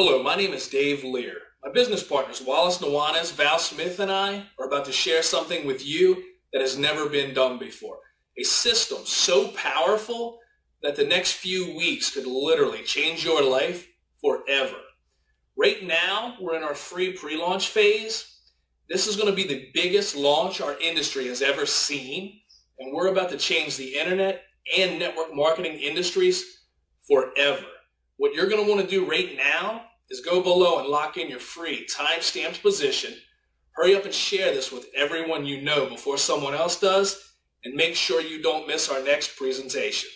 Hello, my name is Dave Lear. My business partners Wallace Nuanez, Val Smith, and I are about to share something with you that has never been done before. A system so powerful that the next few weeks could literally change your life forever. Right now, we're in our free pre-launch phase. This is going to be the biggest launch our industry has ever seen, and we're about to change the internet and network marketing industries forever. What you're going to want to do right now is go below and lock in your free time-stamped position. Hurry up and share this with everyone you know before someone else does, and make sure you don't miss our next presentation.